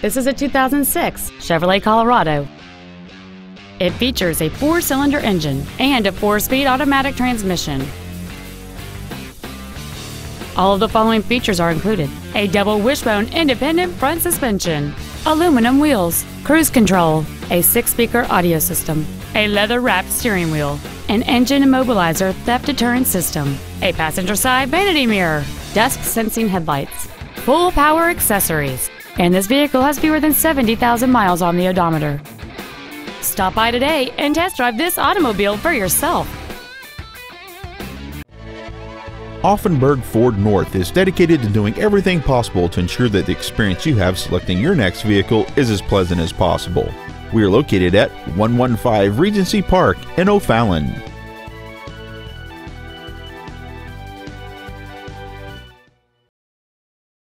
This is a 2006 Chevrolet Colorado. It features a four-cylinder engine and a four-speed automatic transmission. All of the following features are included. A double wishbone independent front suspension, aluminum wheels, cruise control, a six-speaker audio system, a leather-wrapped steering wheel, an engine immobilizer theft deterrent system, a passenger side vanity mirror, dusk sensing headlights, full power accessories, and this vehicle has fewer than 70,000 miles on the odometer. Stop by today and test drive this automobile for yourself. Auffenberg Ford North is dedicated to doing everything possible to ensure that the experience you have selecting your next vehicle is as pleasant as possible. We are located at 115 Regency Park in O'Fallon.